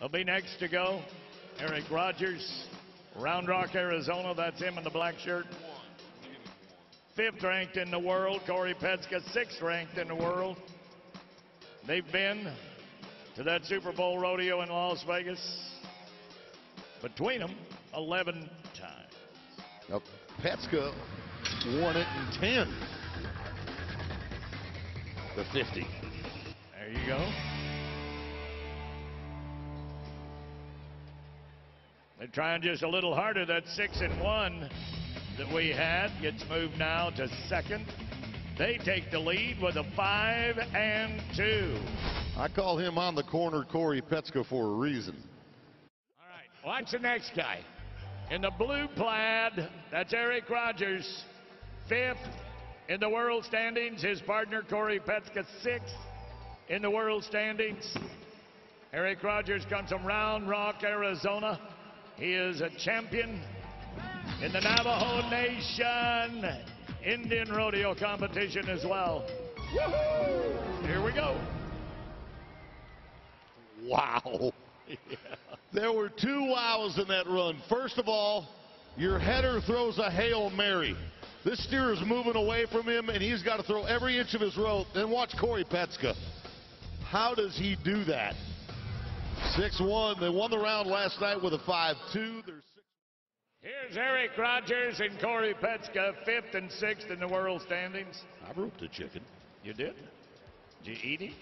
will be next to go. Erich Rogers, Round Rock, Arizona. That's him in the black shirt. Fifth ranked in the world. Cory Petska, sixth ranked in the world. They've been to that Super Bowl rodeo in Las Vegas. Between them, 11 times. Now, Petska won it in 10. The 50. There you go. They're trying just a little harder. That six and one that we had gets moved now to second. They take the lead with a five and two. I call him on the corner Cory Petska for a reason. All right, watch the next guy. In the blue plaid, that's Erich Rogers, fifth in the world standings. His partner Cory Petska, sixth in the world standings. Erich Rogers comes from Round Rock, Arizona. He is a champion in the Navajo Nation Indian Rodeo competition as well. Here we go. Wow. There were two wows in that run. First of all, your header throws a Hail Mary. This steer is moving away from him, and he's got to throw every inch of his rope. Then watch Cory Petska. How does he do that? 6-1. They won the round last night with a 5-2. There's Here's Erich Rogers and Cory Petska, fifth and sixth in the world standings. I roped a chicken You did? Did you eat it?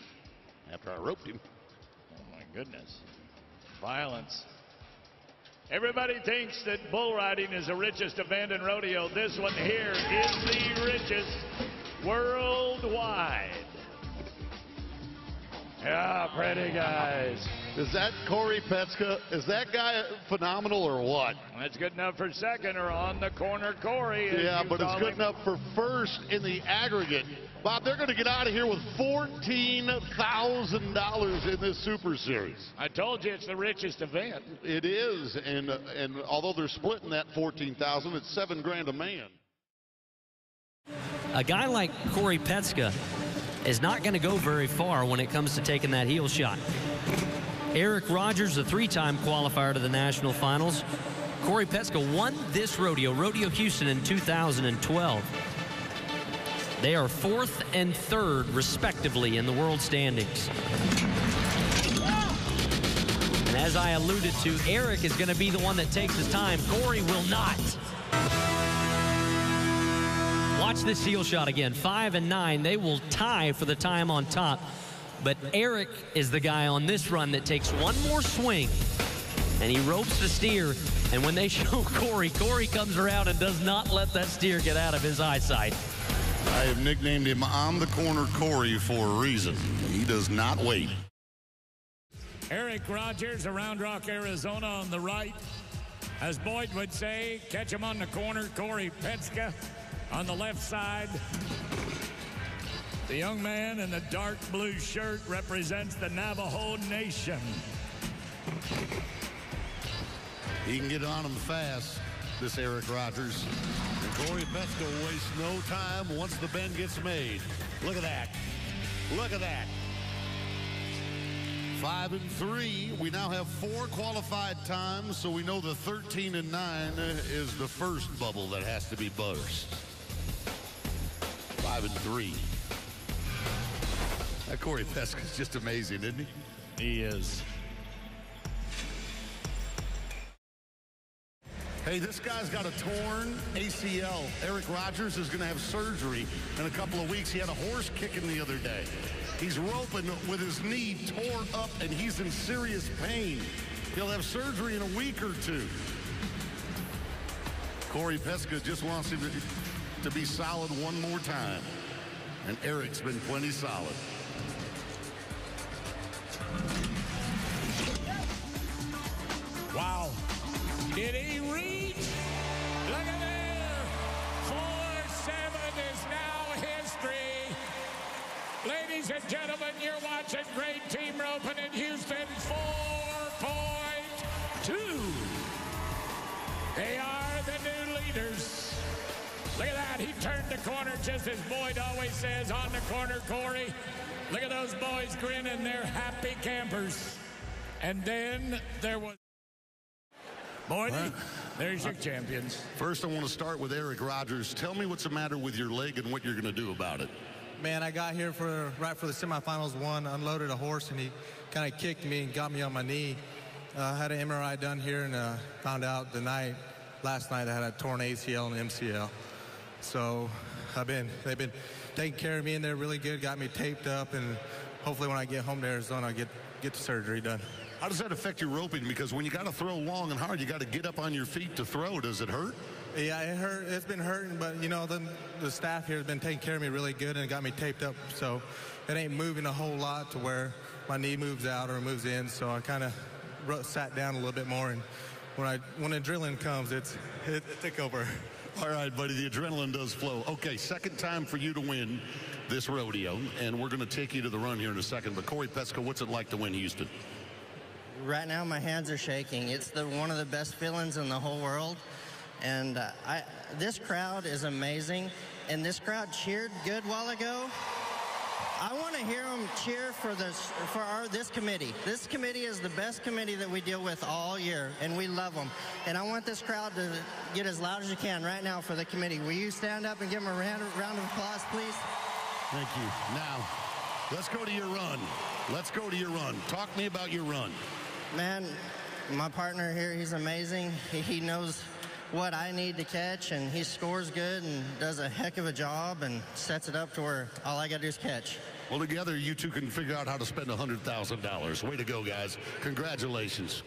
after I roped him. Oh my goodness. Violence. Everybody thinks that bull riding is the richest event in rodeo. This one here is the richest worldwide. Yeah, pretty guys. Is that Cory Petska? Is that guy phenomenal or what? That's good enough for second or on the corner, Cory. Yeah, but it's good him. enough for first in the aggregate. Bob, they're going to get out of here with $14,000 in this Super Series. I told you it's the richest event. It is, and and although they're splitting that 14,000, it's seven grand a man. A guy like Cory Petska is not going to go very far when it comes to taking that heel shot. Erich Rogers, a three-time qualifier to the national finals. Cory Petska won this rodeo, Rodeo Houston in 2012. They are fourth and third, respectively, in the world standings. And as I alluded to, Erich is going to be the one that takes his time. Cory will not. Watch this heel shot again. Five and nine. They will tie for the time on top. But Erich is the guy on this run that takes one more swing and he ropes the steer. And when they show Cory, Cory comes around and does not let that steer get out of his eyesight. I have nicknamed him on the corner Cory for a reason. He does not wait. Erich Rogers, around Rock, Arizona on the right. As Boyd would say, catch him on the corner. Cory Petska on the left side. The young man in the dark blue shirt represents the Navajo Nation. He can get on him fast, this Erich Rogers. And Cory Petska will waste no time once the bend gets made. Look at that. Look at that. Five and three. We now have four qualified times, so we know the 13 and nine is the first bubble that has to be burst. Five and three. That Cory Petska is just amazing, isn't he? He is. Hey, this guy's got a torn ACL. Erich Rogers is going to have surgery in a couple of weeks. He had a horse kicking the other day. He's roping with his knee torn up, and he's in serious pain. He'll have surgery in a week or two. Cory Petska just wants him to, to be solid one more time. And Erich's been plenty solid. Ladies and gentlemen, you're watching Great Team Roping in Houston 4.2. They are the new leaders. Look at that. He turned the corner just as Boyd always says on the corner, Cory. Look at those boys grinning. They're happy campers. And then there was. Boyd, there's your champions. First, I want to start with Erich Rogers. Tell me what's the matter with your leg and what you're going to do about it. Man, I got here for right for the semifinals one, unloaded a horse, and he kind of kicked me and got me on my knee. Uh, I had an MRI done here and uh, found out the night, last night I had a torn ACL and MCL. So I've been, they've been taking care of me and they're really good, got me taped up, and hopefully when I get home to Arizona, I'll get, get the surgery done. How does that affect your roping? Because when you got to throw long and hard, you got to get up on your feet to throw. Does it hurt? Yeah, it hurt. It's been hurting, but you know the the staff here has been taking care of me really good and got me taped up, so it ain't moving a whole lot to where my knee moves out or moves in. So I kind of sat down a little bit more, and when I when adrenaline comes, it's it, it took over. All right, buddy, the adrenaline does flow. Okay, second time for you to win this rodeo, and we're going to take you to the run here in a second. But Cory Petska, what's it like to win Houston? Right now, my hands are shaking. It's the one of the best feelings in the whole world. And uh, I, this crowd is amazing. And this crowd cheered good while ago. I want to hear them cheer for this for our this committee. This committee is the best committee that we deal with all year, and we love them. And I want this crowd to get as loud as you can right now for the committee. Will you stand up and give them a round, round of applause, please? Thank you. Now, let's go to your run. Let's go to your run. Talk to me about your run. Man, my partner here, he's amazing. He, he knows what I need to catch, and he scores good and does a heck of a job and sets it up to where all I got to do is catch. Well, together you two can figure out how to spend $100,000. Way to go, guys. Congratulations.